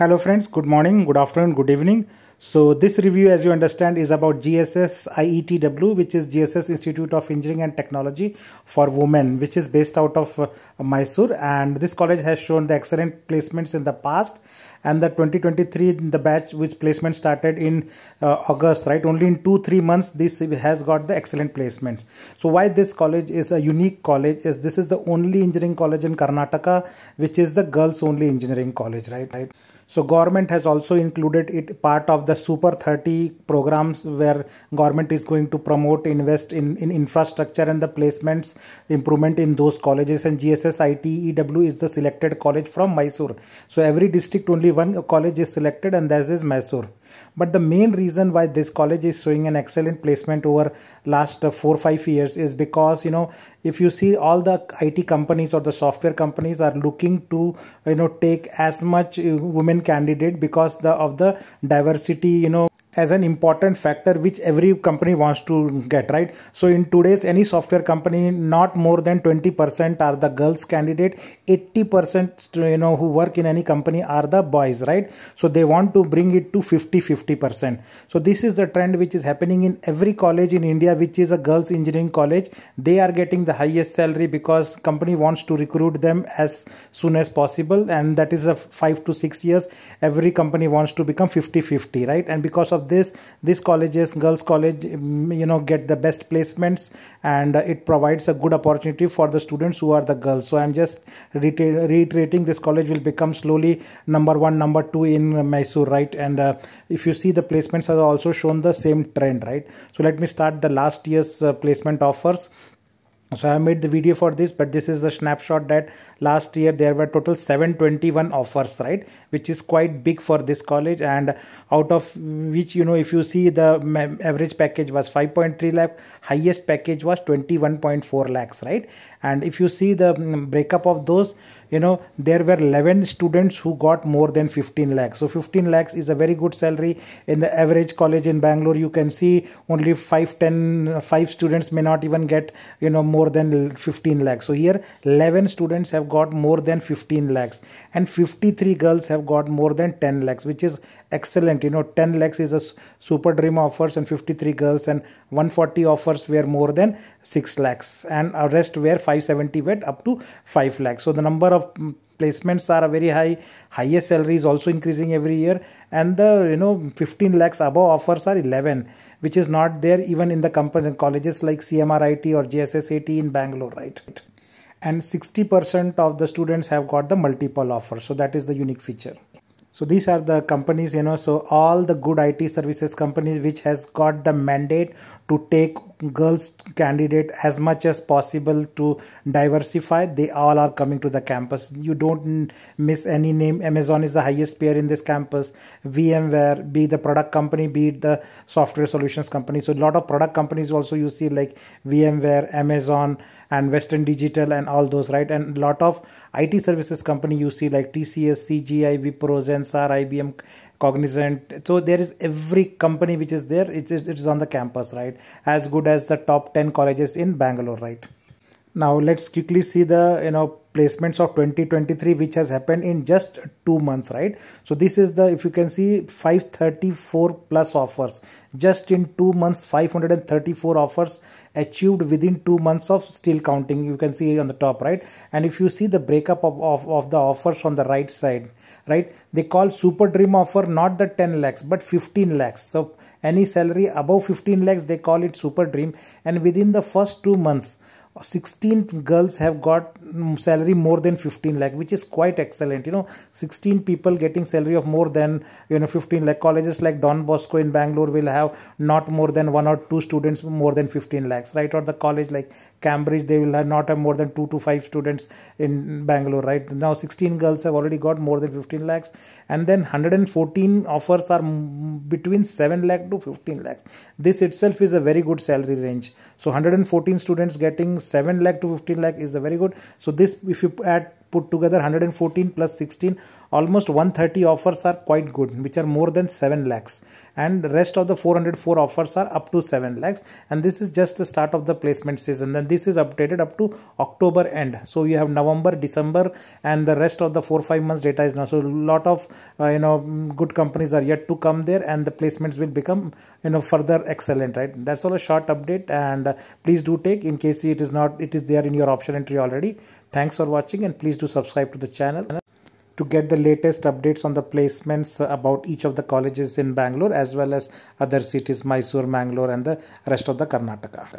Hello friends, good morning, good afternoon, good evening. So this review as you understand is about GSS IETW which is GSS Institute of Engineering and Technology for Women which is based out of uh, Mysore. And this college has shown the excellent placements in the past and the 2023 the batch which placement started in uh, August right? Only in 2 3 months this has got the excellent placement. So why this college is a unique college is this is the only engineering college in Karnataka which is the girls only engineering college right? Right so government has also included it part of the Super 30 programs where government is going to promote, invest in, in infrastructure and the placements improvement in those colleges and GSS ITEW is the selected college from Mysore. So every district only one college is selected and that is Mysore. But the main reason why this college is showing an excellent placement over last four five years is because you know if you see all the IT companies or the software companies are looking to you know take as much uh, women candidate because the of the diversity you know as an important factor which every company wants to get right? So in today's any software company not more than 20% are the girls candidate. 80% you know who work in any company are the boys right? So they want to bring it to 50 50% so this is the trend which is happening in every college in india which is a girls engineering college. They are getting the highest salary because company wants to recruit them as soon as possible and that is a 5 to 6 years every company wants to become 50 50 right? And because of of this this colleges girls college mm, you know get the best placements and uh, it provides a good opportunity for the students who are the girls. So i'm just reiterating this college will become slowly number one number two in mysore right? And uh, if you see the placements have also shown the same trend right? So let me start the last year's uh, placement offers so i made the video for this but this is the snapshot that last year there were total 721 offers right? Which is quite big for this college. And out of which you know if you see the average package was 5.3 lakh highest package was 21.4 lakhs right? And if you see the mm, breakup of those you know there were 11 students who got more than 15 lakhs. So 15 lakhs is a very good salary. In the average college in bangalore you can see only 5 10 5 students may not even get you know more than 15 lakhs. So here 11 students have got more than 15 lakhs and 53 girls have got more than 10 lakhs which is excellent. You know 10 lakhs is a super dream offers and 53 girls and 140 offers were more than 6 lakhs and rest were 570 went up to 5 lakhs. So the number of of placements are very high. Highest salary is also increasing every year. And the you know 15 lakhs above offers are 11 which is not there even in the company colleges like cmrit or jssat in bangalore right? And 60% of the students have got the multiple offers. So that is the unique feature. So these are the companies you know so all the good it services companies which has got the mandate to take girls candidate as much as possible to diversify. They all are coming to the campus. You don't miss any name. Amazon is the highest payer in this campus. Vmware be the product company be it the software solutions company. So a lot of product companies also you see like vmware amazon and western digital and all those right? And a lot of it services company you see like tcs cgi wipro zensar ibm cognizant. So there is every company which is there. It is, it is on the campus right? As good as the top 10 colleges in bangalore right now let's quickly see the you know placements of 2023 which has happened in just two months right? So this is the if you can see 534 plus offers. Just in two months 534 offers achieved within two months of still counting you can see on the top right? And if you see the breakup of, of, of the offers on the right side right? They call super dream offer not the 10 lakhs but 15 lakhs. So any salary above 15 lakhs they call it super dream. And within the first two months 16 girls have got salary more than 15 lakh which is quite excellent. You know 16 people getting salary of more than you know 15 lakh. Colleges like don bosco in bangalore will have not more than one or two students more than 15 lakhs. Right? Or the college like cambridge they will have not have more than two to five students in bangalore right? Now 16 girls have already got more than 15 lakhs. And then 114 offers are between 7 lakh to 15 lakhs. This itself is a very good salary range. So 114 students getting 7 lakh to 15 lakh is a very good. So this if you add put together 114 plus 16 almost 130 offers are quite good which are more than 7 lakhs. And rest of the 404 offers are up to 7 lakhs. And this is just the start of the placement season. Then this is updated up to october end. So you have november december and the rest of the 4 5 months data is now. So lot of uh, you know good companies are yet to come there and the placements will become you know further excellent right? That's all a short update. And uh, please do take in case it is not it is there in your option entry already thanks for watching and please do subscribe to the channel to get the latest updates on the placements about each of the colleges in Bangalore as well as other cities Mysore, Mangalore and the rest of the Karnataka.